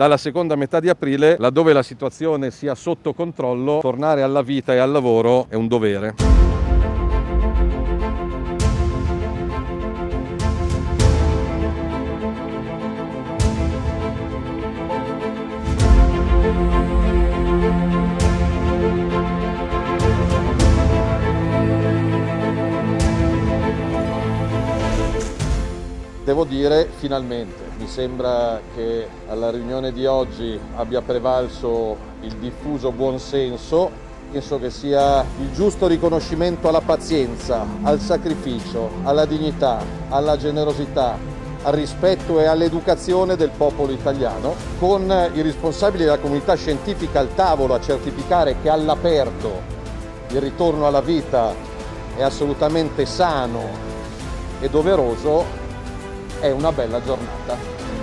dalla seconda metà di aprile, laddove la situazione sia sotto controllo, tornare alla vita e al lavoro è un dovere. Devo dire finalmente, mi sembra che alla riunione di oggi abbia prevalso il diffuso buonsenso, penso che sia il giusto riconoscimento alla pazienza, al sacrificio, alla dignità, alla generosità, al rispetto e all'educazione del popolo italiano, con i responsabili della comunità scientifica al tavolo a certificare che all'aperto il ritorno alla vita è assolutamente sano e doveroso, è una bella giornata.